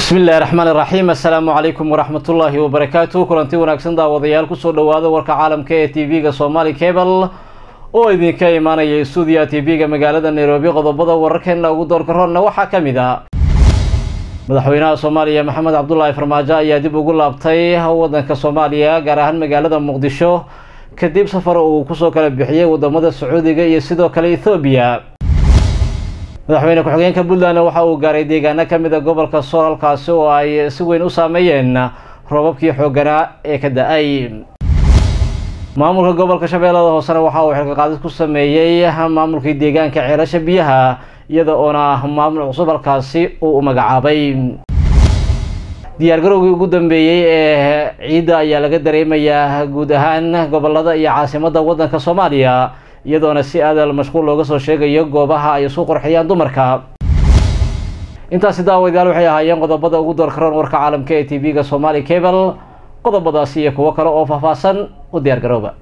bismi illahi raxmaan iraxiim assalaamu calaykum waraxmatullaahi wabarakaatu kulanti wanaagsan daawadayaal ku soo dhawaada warka caalamka ee t v-ga somali cable. Oo idinka imaanaya stuudiya t v-ga magaalada nairobi qodobada wararkeena ugu doorka roonna waxaa ka mid a madaxweynaha soomaaliya maxamed cabdulaahi farmaajo ayaa dib ugu laabtay wadanka soomaaliya gaar ahaan magaalada muqdisho kadib safar uu ku soo kala bixiyey waddamada sacuudiga iyo sidoo kale ethoobiya madaxweyne ku-xigeenka puntland waxa uu gaaray deegaano ka mid a gobolka sool halkaasi oo ay si weyn u saameeyeen roobabkii xooganaa ee ka da'ay. Maamulka gobolka shabeellada hoosena waxa uu xilkaqaadid ku sameeyey maamulkii deegaanka ceelasha biyaha iyada oona maamul cusub halkaasi uu u magacaabay. Diyaargarowgii ugu dambeeyey ee ciidda ayaa laga dareemayaa guud ahaan gobollada iyo caasimadda waddanka soomaaliya iyadoona si aadal mashquul looga soo sheegayo goobaha ay isu qurxiyaan dumarka. Intaasi daawadayaal waxay ahaayeen qodobada ugu doorka roon warka caalamka ee t v-ga somali cable qodobadaasi iyo kuwo kale oo faahfaahsan u diyaar garooba